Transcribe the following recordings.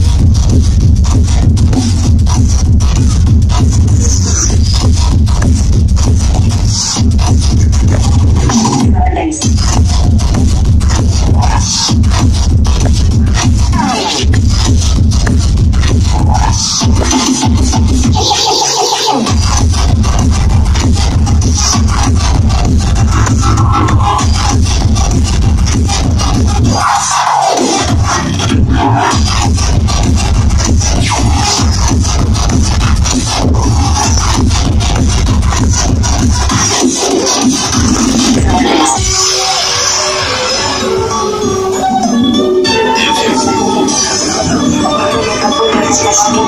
you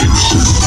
Exorcist.